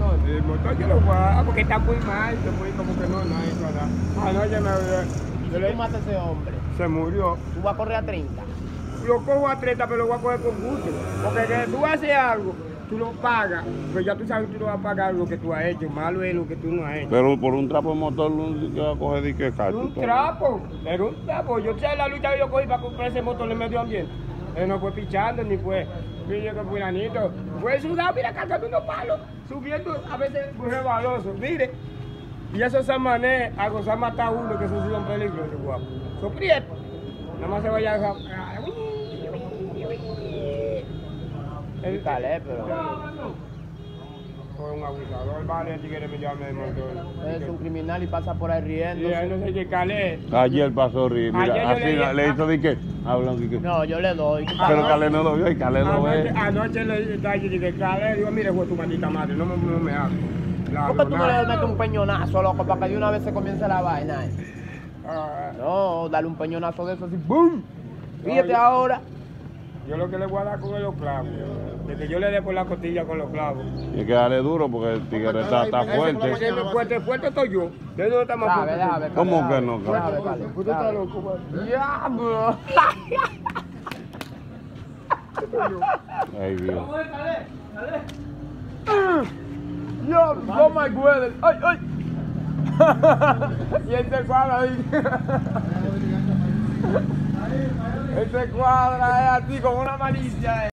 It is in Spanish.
motor. El motor yo lo voy a... Ah, porque está muy mal, está muy como que no, no hay nada. Anoche me... yo le- tú matas a ese hombre, se murió. tú vas a correr a 30. Lo cojo a 30, pero lo voy a coger con gusto. Porque que tú haces algo, tú lo pagas, pues ya tú sabes que tú lo vas a pagar lo que tú has hecho. Malo es lo que tú no has hecho. Pero por un trapo de motor no que va a coger de que cacho. Un trapo, era un trapo. Yo sé la lucha que yo cogí para comprar ese motor en el medio ambiente. Él no fue pichando ni fue. Mire que fulanito. Fue sudado, mira, cargando unos palos, subiendo a veces rebaloso. Mire. Y esos samané a gozar matar uno que sí son peligrosos, guapo. Son. Nada más se vaya a. El calé, pero Fue un abusador, vale, si quiere me llame de motor. es un criminal y pasa por ahí riendo. Y él no sé qué calé. Ayer pasó ri- mira, así le- le hizo de que, hablan de que. No, yo le doy. Pero Calé no lo vio y Calé lo Anoche, ve. anoche le dije calé, digo, mire, fue tu maldita madre, no me, no me ¿Por qué tú no le metes un peñonazo, loco, para que de una vez se comience la vaina? eh? Ah, No, dale un peñonazo de eso así, ¡boom! Fíjate yo- ahora. Yo lo que le voy a dar con es los clavos. De que yo le dé por la costilla con los clavos. Y que darle duro porque el tigre está, está fuerte. Fuerte, fuerte estoy yo. ¿De dónde está más fuerte? ¿Cómo que no, Usted está loco. ¡Diablo! Ay, Dios. ¡Diablo! ¡Oh, my God! ¡Ay, ay! y se cuadra ahí. Se cuadra, es así, con una malicia. eh.